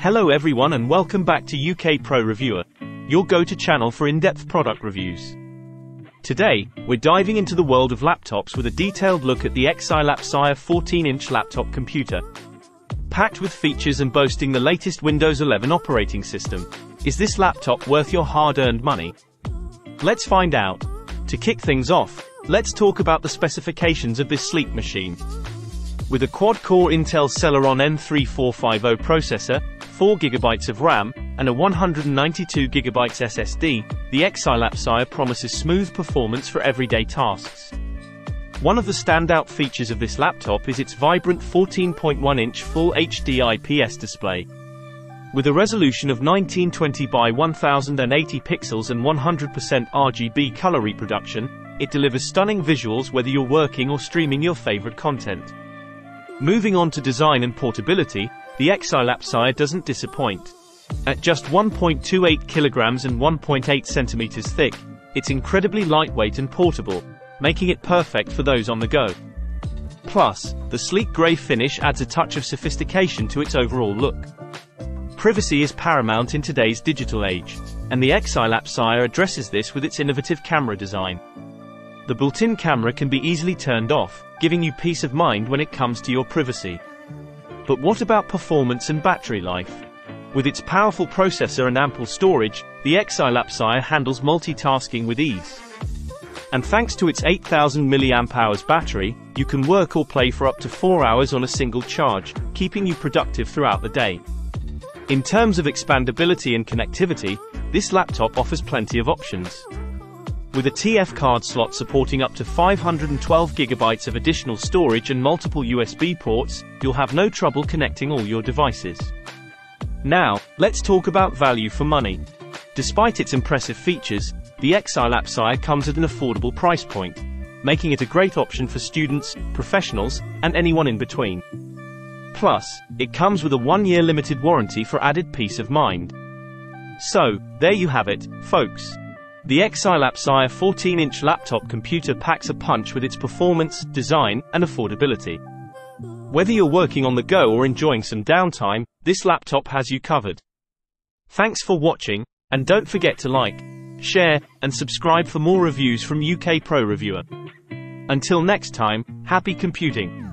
Hello everyone and welcome back to UK Pro Reviewer, your go-to channel for in-depth product reviews. Today, we're diving into the world of laptops with a detailed look at the Xi-Lap 14-inch laptop computer. Packed with features and boasting the latest Windows 11 operating system, is this laptop worth your hard-earned money? Let's find out. To kick things off, let's talk about the specifications of this sleek machine. With a quad-core Intel Celeron N3450 processor, 4GB of RAM, and a 192GB SSD, the Exilapsire promises smooth performance for everyday tasks. One of the standout features of this laptop is its vibrant 14.1-inch Full HD IPS display. With a resolution of 1920 by 1080 pixels and 100% RGB color reproduction, it delivers stunning visuals whether you're working or streaming your favorite content. Moving on to design and portability, the Exilapsire doesn't disappoint. At just 1.28 kilograms and 1.8 centimeters thick, it's incredibly lightweight and portable, making it perfect for those on the go. Plus, the sleek grey finish adds a touch of sophistication to its overall look. Privacy is paramount in today's digital age, and the Exilapsire addresses this with its innovative camera design. The built-in camera can be easily turned off, giving you peace of mind when it comes to your privacy. But what about performance and battery life? With its powerful processor and ample storage, the Exilapsire handles multitasking with ease. And thanks to its 8000 mAh battery, you can work or play for up to 4 hours on a single charge, keeping you productive throughout the day. In terms of expandability and connectivity, this laptop offers plenty of options. With a TF card slot supporting up to 512GB of additional storage and multiple USB ports, you'll have no trouble connecting all your devices. Now, let's talk about value for money. Despite its impressive features, the Exilapsire comes at an affordable price point, making it a great option for students, professionals, and anyone in between. Plus, it comes with a one-year limited warranty for added peace of mind. So, there you have it, folks. The Exilapsire 14-inch laptop computer packs a punch with its performance, design, and affordability. Whether you're working on the go or enjoying some downtime, this laptop has you covered. Thanks for watching, and don't forget to like, share, and subscribe for more reviews from UK Pro Reviewer. Until next time, happy computing!